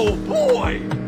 Oh boy!